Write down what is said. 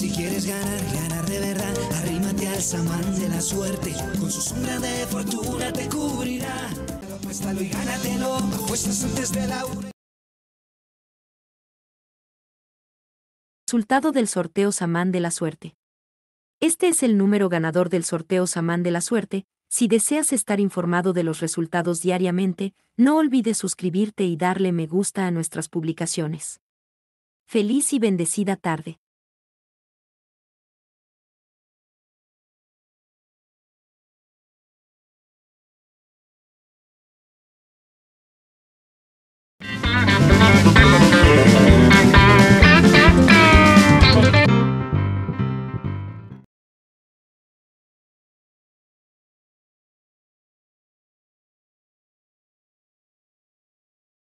Si quieres ganar, gana de verá, arrímate al samán de la suerte, con su sombra de fortuna te cubrirá. Apuéstalo y gánatelo, apuestas antes de la Resultado del sorteo Samán de la Suerte. Este es el número ganador del sorteo Samán de la Suerte. Si deseas estar informado de los resultados diariamente, no olvides suscribirte y darle me gusta a nuestras publicaciones. Feliz y bendecida tarde.